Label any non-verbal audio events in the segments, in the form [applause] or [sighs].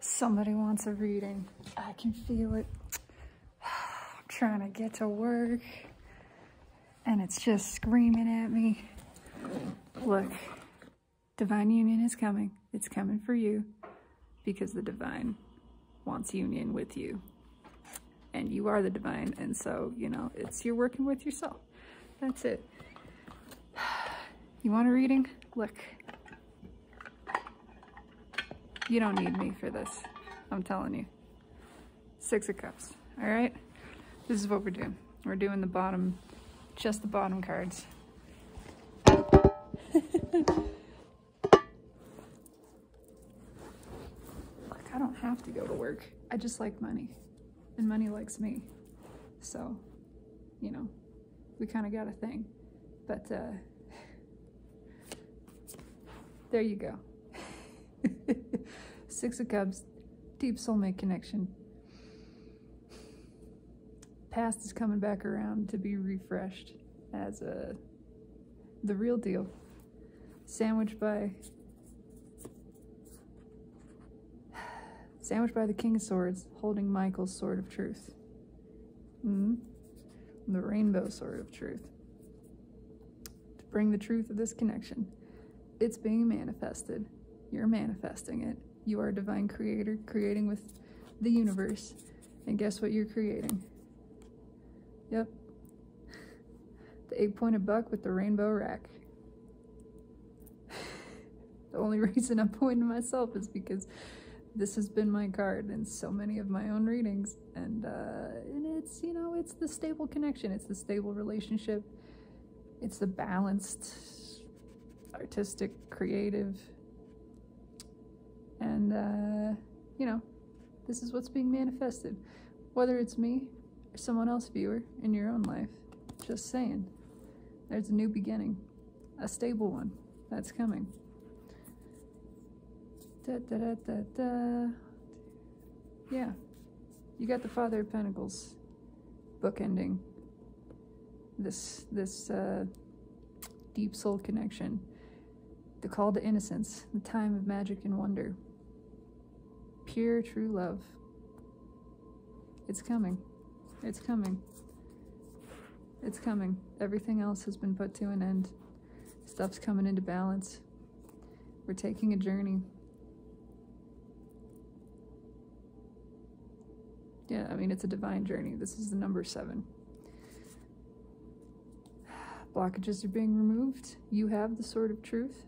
Somebody wants a reading. I can feel it. [sighs] I'm trying to get to work and it's just screaming at me. Look, divine union is coming. It's coming for you because the divine wants union with you. And you are the divine. And so, you know, it's you're working with yourself. That's it. [sighs] You want a reading? Look. You don't need me for this. I'm telling you. Six of Cups. All right? This is what we're doing. We're doing the bottom, just the bottom cards. [laughs] Like, I don't have to go to work. I just like money. And money likes me. So, you know, we kind of got a thing. But, uh, [sighs] there you go. Six of Cups, deep soulmate connection. Past is coming back around to be refreshed as a the real deal. Sandwiched by sandwiched by the King of Swords, holding Michael's sword of truth. Mm -hmm. The rainbow sword of truth. To bring the truth of this connection. It's being manifested. You're manifesting it. You are a divine creator, creating with the universe. And guess what you're creating? Yep. The eight-pointed buck with the rainbow rack. [laughs] the only reason I'm pointing myself is because this has been my card in so many of my own readings. And, uh, and it's, you know, it's the stable connection. It's the stable relationship. It's the balanced, artistic, creative, and, uh, you know, this is what's being manifested. Whether it's me or someone else viewer in your own life, just saying. There's a new beginning, a stable one that's coming. Da, da, da, da, da. Yeah, you got the Father of Pentacles bookending this this uh, deep soul connection, the call to innocence, the time of magic and wonder pure, true love. It's coming. It's coming. It's coming. Everything else has been put to an end. Stuff's coming into balance. We're taking a journey. Yeah, I mean, it's a divine journey. This is the number seven. [sighs] Blockages are being removed. You have the sword of truth.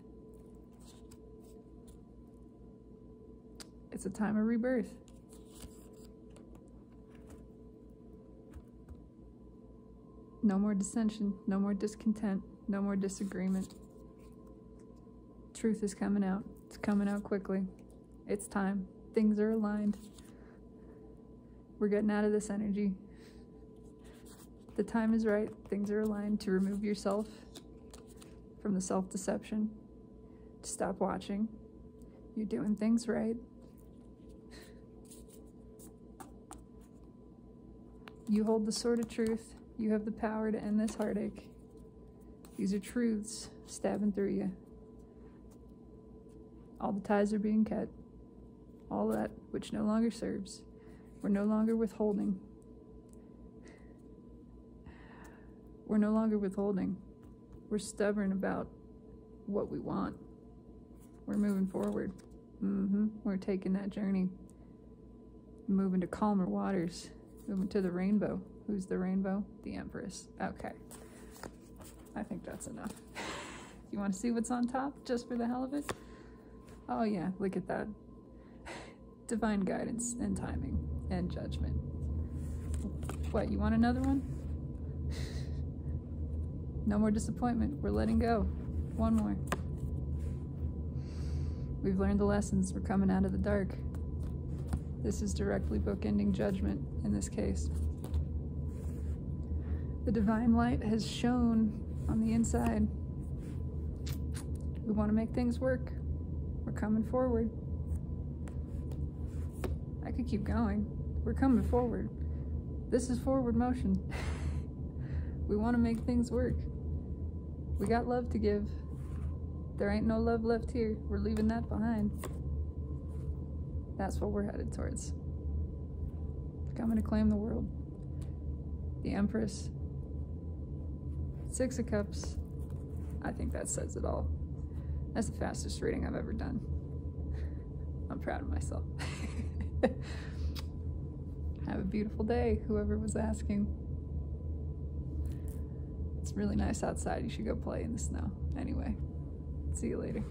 It's a time of rebirth. No more dissension, no more discontent, no more disagreement. Truth is coming out. It's coming out quickly. It's time. Things are aligned. We're getting out of this energy. The time is right. Things are aligned to remove yourself from the self deception, to stop watching. You're doing things right. You hold the sword of truth. You have the power to end this heartache. These are truths stabbing through you. All the ties are being cut. All that which no longer serves. We're no longer withholding. We're no longer withholding. We're stubborn about what we want. We're moving forward. Mm-hmm. We're taking that journey. Moving to calmer waters. Moving to the rainbow. Who's the rainbow? The Empress. Okay. I think that's enough. you want to see what's on top just for the hell of it? Oh yeah, look at that. Divine guidance and timing and judgment. What, you want another one? no more disappointment. We're letting go. One more. We've learned the lessons. We're coming out of the dark. This is directly bookending judgment in this case. The divine light has shone on the inside. We want to make things work. We're coming forward. I could keep going. We're coming forward. This is forward motion. [laughs] we want to make things work. We got love to give. There ain't no love left here. We're leaving that behind. That's what we're headed towards. Coming to claim the world. The Empress. Six of Cups. I think that says it all. That's the fastest reading I've ever done. [laughs] I'm proud of myself. [laughs] Have a beautiful day, whoever was asking. It's really nice outside. You should go play in the snow. Anyway, see you later.